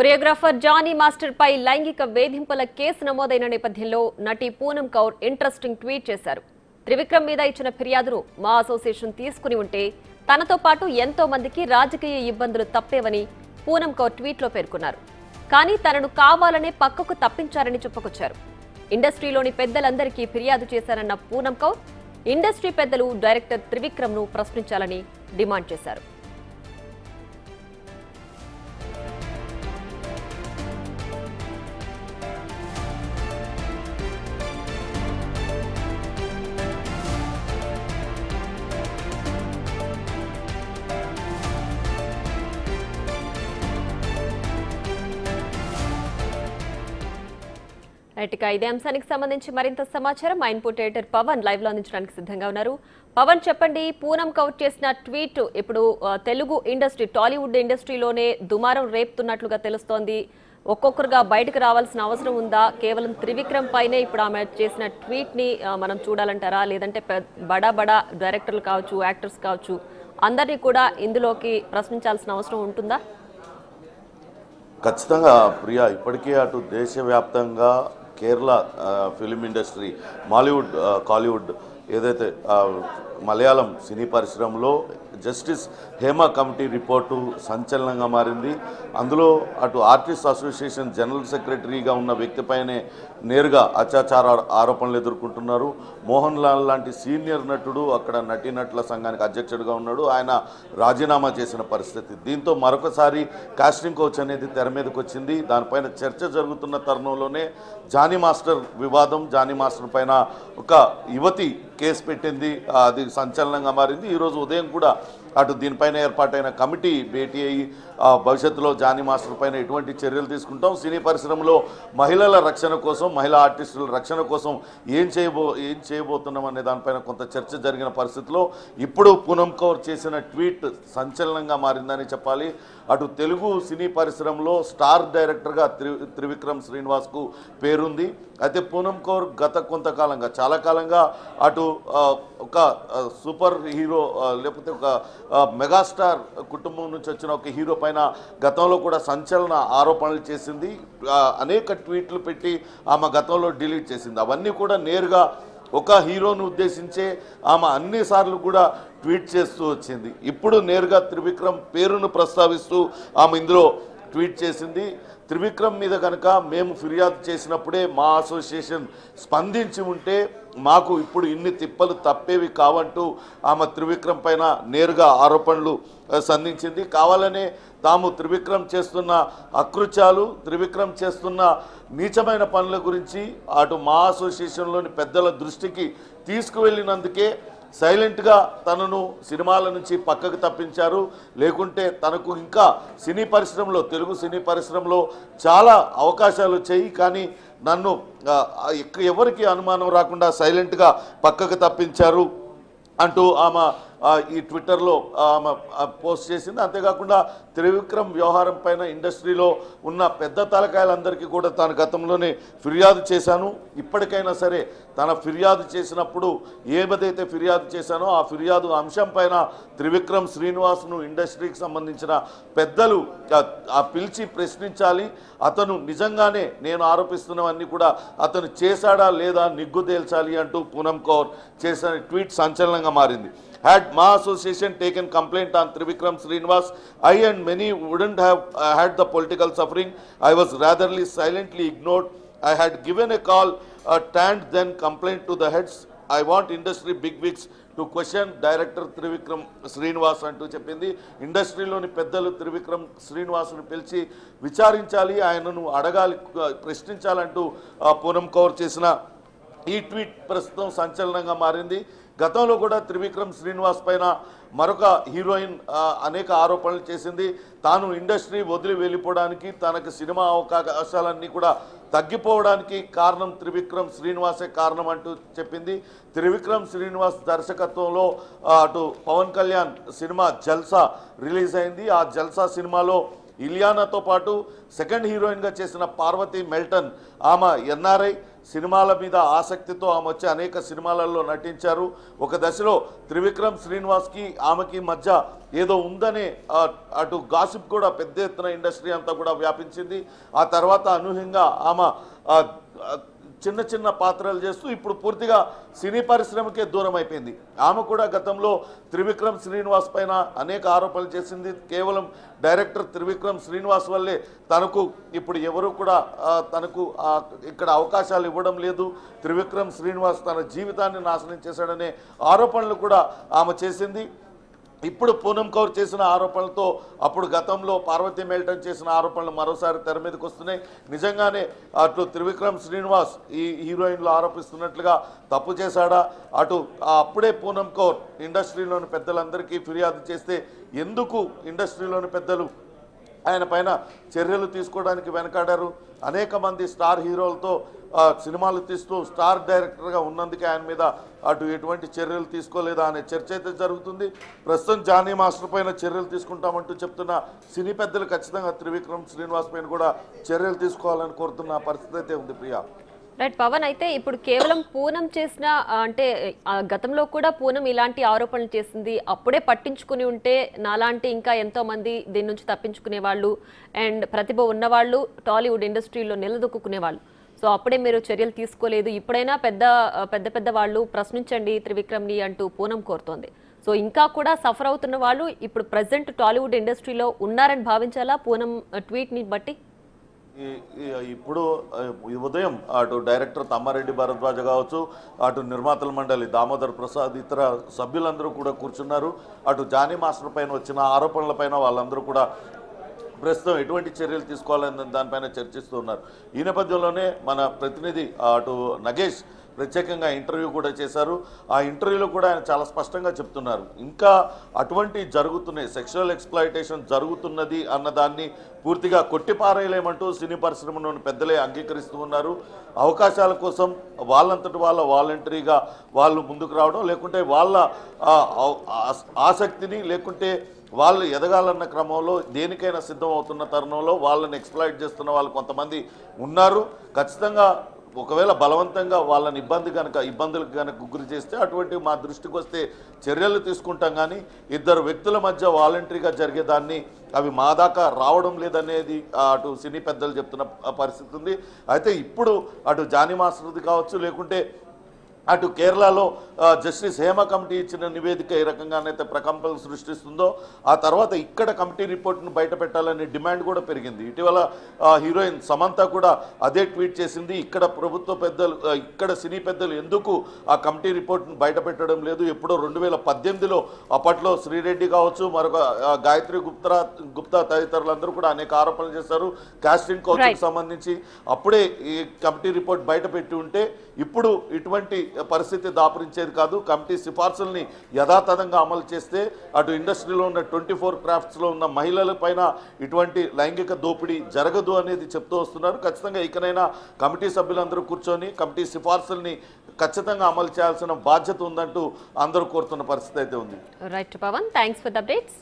Choreographer Johnny master పై లైంగిక వేధింపుల case నమోదైన నేపథ్యంలో నటి పూనం కౌర్ ఇంట్రెస్టింగ్ ట్వీట్ చేశారు. త్రివిక్రమ్ మీద ఇచ్చిన ఫిర్యాదును మా అసోసియేషన్ తీసుకుని ఉంటే తనతో పాటు ఎంతో మందికి రాజకీయ ఇబ్బందులు తప్పేవని పూనం కౌర్ ట్వీట్లో పేర్కొన్నారు. కానీ తనను కావాలనే పక్కకు తప్పించారని చెప్పుకొచ్చారు. ఇండస్ట్రీలోని పెద్దలందరికీ ఫిర్యాదు చేశారన్న పూనం కౌర్ ఇండస్ట్రీ పెద్దలు డైరెక్టర్ త్రివిక్రమ్ను ప్రశ్నించాలని డిమాండ్ చేశారు. రైట్ ఇదే అంశానికి సంబంధించి మరింత సమాచారం. మా ఇన్పుట్ ఎడిటర్ పవన్ లైవ్లో అందించడానికి సిద్ధంగా ఉన్నారు. పవన్ చెప్పండి పూనం కౌట్ చేసిన ట్వీట్ ఇప్పుడు తెలుగు ఇండస్ట్రీ టాలీవుడ్ ఇండస్ట్రీలోనే దుమారం రేపుతున్నట్లుగా తెలుస్తోంది. ఒక్కొక్కరుగా బయటకు రావాల్సిన అవసరం ఉందా? కేవలం త్రివిక్రమ్ పైనే ఇప్పుడు ఆమె చేసిన ట్వీట్ని మనం చూడాలంటారా? లేదంటే బడా బడా డైరెక్టర్లు కావచ్చు యాక్టర్స్ కావచ్చు అందరినీ కూడా ఇందులోకి ప్రశ్నించాల్సిన అవసరం ఉంటుందా? ఖచ్చితంగా ప్రియా ఇప్పటికే అటు దేశవ్యాప్తంగా Kerala film industry Mollywood Kollywood ఏదైతే మలయాళం సినీ పరిశ్రమలో జస్టిస్ హేమ కమిటీ రిపోర్టు సంచలనంగా మారింది. అందులో అటు ఆర్టిస్ట్ అసోసియేషన్ జనరల్ సెక్రటరీగా ఉన్న వ్యక్తిపైనే నేరుగా అత్యాచార ఆరోపణలు ఎదుర్కొంటున్నారు. మోహన్ లాల్ లాంటి సీనియర్ నటుడు అక్కడ నటీనటుల సంఘానికి అధ్యక్షుడిగా ఉన్నాడు. ఆయన రాజీనామా చేసిన పరిస్థితి. దీంతో మరొకసారి కాస్టింగ్ కోచ్ అనేది తెర మీదకి వచ్చింది దానిపైన చర్చ జరుగుతున్న తరుణంలోనే జానీ మాస్టర్ వివాదం జానీ మాస్టర్ పైన ఒక యువతి కేసు పెట్టింది అది సంచలనంగా మారింది. ఈరోజు ఉదయం కూడా అటు దీనిపైన ఏర్పాటైన కమిటీ భేటీ అయ్యి భవిష్యత్తులో జానీ మాస్టర్ పైన ఎటువంటి చర్యలు తీసుకుంటాం. సినీ పరిశ్రమలో మహిళల రక్షణ కోసం మహిళా ఆర్టిస్టుల రక్షణ కోసం ఏం చేయబో ఏం చేయబోతున్నాం అనే దానిపైన కొంత చర్చ జరిగిన పరిస్థితిలో ఇప్పుడు పూనం కౌర్ చేసిన ట్వీట్ సంచలనంగా మారిందని చెప్పాలి. అటు తెలుగు సినీ పరిశ్రమలో స్టార్ డైరెక్టర్గా త్రి త్రివిక్రమ్ శ్రీనివాస్కు పేరుంది. అయితే పూనం కౌర్ గత కొంతకాలంగా చాలా కాలంగా అటు ఒక సూపర్ హీరో లేకపోతే ఒక మెగాస్టార్ కుటుంబం నుంచి వచ్చిన ఒక హీరో పైన గతంలో కూడా సంచలన ఆరోపణలు చేసింది. అనేక ట్వీట్లు పెట్టి ఆమె గతంలో డిలీట్ చేసింది. అవన్నీ కూడా నేరుగా ఒక హీరోను ఉద్దేశించే ఆమె అన్నిసార్లు కూడా ట్వీట్ చేస్తూ వచ్చింది. ఇప్పుడు నేరుగా త్రివిక్రమ్ పేరును ప్రస్తావిస్తూ ఆమె ఇందులో ట్వీట్ చేసింది. త్రివిక్రమ్ మీద కనుక మేము ఫిర్యాదు చేసినప్పుడే మా అసోసియేషన్ స్పందించి ఉంటే మాకు ఇప్పుడు ఇన్ని తిప్పలు తప్పేవి కావంటూ ఆమె త్రివిక్రమ్ పైన నేరుగా ఆరోపణలు సంధించింది. కావాలనే తాము త్రివిక్రమ్ చేస్తున్న అకృత్యాలు త్రివిక్రమ్ చేస్తున్న నీచమైన పనుల గురించి అటు మా అసోసియేషన్లోని పెద్దల దృష్టికి తీసుకువెళ్ళినందుకే సైలెంట్గా తనను సినిమాల నుంచి పక్కకు తప్పించారు. లేకుంటే తనకు ఇంకా సినీ పరిశ్రమలో తెలుగు సినీ పరిశ్రమలో చాలా అవకాశాలు వచ్చాయి. కానీ నన్ను ఎవరికి అనుమానం రాకుండా సైలెంట్గా పక్కకు తప్పించారు అంటూ ఆమె ఈ ట్విట్టర్లో ఆమె పోస్ట్ చేసింది. అంతేకాకుండా త్రివిక్రమ్ వ్యవహారం పైన ఇండస్ట్రీలో ఉన్న పెద్ద తలకాయలందరికీ కూడా తాను గతంలోనే ఫిర్యాదు చేశాను. ఇప్పటికైనా సరే తన ఫిర్యాదు చేసినప్పుడు ఏమదైతే ఫిర్యాదు చేశానో ఆ ఫిర్యాదు అంశం పైన త్రివిక్రమ్ శ్రీనివాస్ను ఇండస్ట్రీకి సంబంధించిన పెద్దలు పిలిచి ప్రశ్నించాలి. అతను నిజంగానే నేను ఆరోపిస్తున్నవన్నీ కూడా అతను చేశాడా లేదా నిగ్గు తేల్చాలి అంటూ పూనం కౌర్ చేసిన ట్వీట్ సంచలనంగా మారింది. Had my association taken complaint on Trivikram Srinivas, I and many wouldn't have uh, had the political suffering. I was ratherly silently ignored. I had given a call, a tanned then complaint to the heads. I want industry bigwigs to question director Trivikram Srinivas అంటూ చెప్పింది ఇండస్ట్రీలోని పెద్దలు త్రివిక్రమ్ శ్రీనివాస్ను పిలిచి విచారించాలి ఆయనను అడగాలి ప్రశ్నించాలంటూ ఆ, పూనం కౌర్ చేసిన ఈ tweet ప్రస్తుతం సంచలనంగా మారింది గతంలో కూడా త్రివిక్రమ్ శ్రీనివాస్ పైన మరొక హీరోయిన్ అనేక ఆరోపణలు చేసింది. తాను ఇండస్ట్రీ వదిలి వెళ్ళిపోవడానికి తనకు సినిమా అవకాశాలన్నీ కూడా తగ్గిపోవడానికి కారణం త్రివిక్రమ్ శ్రీనివాసే కారణం అంటూ చెప్పింది. త్రివిక్రమ్ శ్రీనివాస్ దర్శకత్వంలో అటు పవన్ కళ్యాణ్ సినిమా జల్సా రిలీజ్ అయింది. ఆ జల్సా సినిమాలో ఇలియానాతో పాటు సెకండ్ హీరోయిన్గా చేసిన పార్వతి మెల్టన్ ఆమె ఎన్ఆర్ఐ సినిమాల మీద ఆసక్తితో ఆమె వచ్చి అనేక సినిమాలలో నటించారు. ఒక దశలో త్రివిక్రమ్ శ్రీనివాస్కి ఆమెకి మధ్య ఏదో ఉందనే అటు గాసిప్ కూడా పెద్ద ఎత్తున ఇండస్ట్రీ అంతా కూడా వ్యాపించింది. ఆ తర్వాత అనూహ్యంగా ఆమె చిన్న చిన్న పాత్రలు చేస్తూ ఇప్పుడు పూర్తిగా సినీ పరిశ్రమకే దూరం అయిపోయింది. ఆమె కూడా గతంలో త్రివిక్రమ్ శ్రీనివాస్ పైన అనేక ఆరోపణలు చేసింది. కేవలం డైరెక్టర్ త్రివిక్రమ్ శ్రీనివాస్ వల్లే తనకు ఇప్పుడు ఎవరు కూడా తనకు ఇక్కడ అవకాశాలు ఇవ్వడం లేదు. త్రివిక్రమ్ శ్రీనివాస్ తన జీవితాన్ని నాశనం చేశాడనే ఆరోపణలు కూడా ఆమె చేసింది. ఇప్పుడు పూనం కౌర్ చేసిన ఆరోపణలతో అప్పుడు గతంలో పార్వతీ మేల్టన్ చేసిన ఆరోపణలు మరోసారి తెర మీదకి వస్తున్నాయి. నిజంగానే అటు త్రివిక్రమ్ శ్రీనివాస్ ఈ హీరోయిన్లు ఆరోపిస్తున్నట్లుగా తప్పు చేశాడా? అటు అప్పుడే పూనం కౌర్ ఇండస్ట్రీలోని పెద్దలందరికీ ఫిర్యాదు చేస్తే ఎందుకు ఇండస్ట్రీలోని పెద్దలు ఆయన పైన చర్యలు తీసుకోవడానికి వెనకాడారు? అనేక మంది స్టార్ హీరోలతో సినిమాలు తీస్తూ స్టార్ డైరెక్టర్గా ఉన్నందుకే ఆయన మీద అటు ఎటువంటి చర్యలు తీసుకోలేదా అనే చర్చ అయితే జరుగుతుంది. ప్రస్తుతం జానీ మాస్టర్ పైన చర్యలు తీసుకుంటామంటూ చెప్తున్న సినీ పెద్దలు ఖచ్చితంగా త్రివిక్రమ్ శ్రీనివాస్ పైన కూడా చర్యలు తీసుకోవాలని కోరుతున్న పరిస్థితి అయితే ఉంది ప్రియా. రైట్ పవన్ అయితే ఇప్పుడు కేవలం పూనం చేసిన అంటే గతంలో కూడా పూనం ఇలాంటి ఆరోపణలు చేసింది. అప్పుడే పట్టించుకుని ఉంటే నాలాంటి ఇంకా ఎంతో మంది దీని నుంచి తప్పించుకునే వాళ్ళు అండ్ ప్రతిభ ఉన్నవాళ్ళు టాలీవుడ్ ఇండస్ట్రీలో నిలదొక్కునే వాళ్ళు సో అప్పుడే మీరు చర్యలు తీసుకోలేదు. ఇప్పుడైనా పెద్ద పెద్ద పెద్ద వాళ్ళు ప్రశ్నించండి త్రివిక్రమ్ని అంటూ పూనం కోరుతోంది. సో ఇంకా కూడా సఫర్ అవుతున్న వాళ్ళు ఇప్పుడు ప్రజెంట్ టాలీవుడ్ ఇండస్ట్రీలో ఉన్నారని భావించాలా? పూనం ట్వీట్ని బట్టి? ఇప్పుడు ఈ ఉదయం అటు డైరెక్టర్ తమ్మారెడ్డి భరద్వాజ కావచ్చు అటు నిర్మాతల మండలి దామోదర్ ప్రసాద్ ఇతర సభ్యులందరూ కూడా కూర్చున్నారు. అటు జానీ మాస్టర్ పైన వచ్చిన ఆరోపణల పైన వాళ్ళందరూ కూడా ప్రస్తుతం ఎటువంటి చర్యలు తీసుకోవాలని దానిపైన చర్చిస్తూ ఉన్నారు. ఈ నేపథ్యంలోనే మన ప్రతినిధి అటు నగేష్ ప్రత్యేకంగా ఇంటర్వ్యూ కూడా చేశారు. ఆ ఇంటర్వ్యూలో కూడా ఆయన చాలా స్పష్టంగా చెప్తున్నారు. ఇంకా అటువంటి జరుగుతున్నాయి సెక్షువల్ ఎక్స్ప్లాయిటేషన్ జరుగుతున్నది అన్నదాన్ని పూర్తిగా కొట్టిపారేయలేమంటూ సినీ పరిశ్రమలోని పెద్దలే అంగీకరిస్తూ ఉన్నారు. అవకాశాల కోసం వాళ్ళంతటి వాళ్ళ వాలంటరీగా వాళ్ళు ముందుకు రావడం లేకుంటే వాళ్ళ ఆసక్తిని లేకుంటే వాళ్ళు ఎదగాలన్న క్రమంలో దేనికైనా సిద్ధం అవుతున్న తరుణంలో వాళ్ళని ఎక్స్ప్లాయిట్ చేస్తున్న వాళ్ళు కొంతమంది ఉన్నారు. ఖచ్చితంగా ఒకవేళ బలవంతంగా వాళ్ళని ఇబ్బంది కనుక ఇబ్బందులకు కనుక గురి చేస్తే అటువంటి మా దృష్టికి వస్తే చర్యలు తీసుకుంటాం కానీ ఇద్దరు వ్యక్తుల మధ్య వాలంటరీగా జరిగేదాన్ని అవి మా దాకా రావడం లేదనేది అటు సినీ పెద్దలు చెప్తున్న పరిస్థితి ఉంది. అయితే ఇప్పుడు అటు జానీ మాస్టర్ది కావచ్చు లేకుంటే అటు కేరళలో జస్టిస్ హేమ కమిటీ ఇచ్చిన నివేదిక ఏ రకంగానైతే ప్రకంపనలు సృష్టిస్తుందో ఆ తర్వాత ఇక్కడ కమిటీ రిపోర్ట్ను బయట పెట్టాలనే డిమాండ్ కూడా పెరిగింది. ఇటీవల హీరోయిన్ సమంత కూడా అదే ట్వీట్ చేసింది ఇక్కడ ప్రభుత్వ పెద్దలు ఇక్కడ సినీ పెద్దలు ఎందుకు ఆ కమిటీ రిపోర్ట్ను బయట పెట్టడం లేదు? ఎప్పుడో రెండు వేల పద్దెనిమిదిలో అప్పట్లో శ్రీరెడ్డి కావచ్చు మరొక గాయత్రి గుప్తా గుప్తా తదితరులందరూ కూడా అనేక ఆరోపణలు చేశారు కాస్టింగ్ Right. సంబంధించి. అప్పుడే ఈ కమిటీ రిపోర్ట్ బయట పెట్టి ఉంటే ఇప్పుడు ఇటువంటి పరిస్థితి దాపురించేది కాదు. కమిటీ సిఫార్సుల్ని యథాతథంగా అమలు చేస్తే అటు ఇండస్ట్రీలో ఉన్న ట్వంటీ ఫోర్ క్రాఫ్ట్స్లో ఉన్న మహిళల పైన ఇటువంటి లైంగిక దోపిడీ జరగదు అనేది చెప్తూ వస్తున్నారు. ఖచ్చితంగా ఇకనైనా కమిటీ సభ్యులందరూ కూర్చొని కమిటీ సిఫార్సుల్ని ఖచ్చితంగా అమలు చేయాల్సిన బాధ్యత ఉందంటూ అందరూ కోరుతున్న పరిస్థితి అయితే ఉంది. Right Pawan thanks for the updates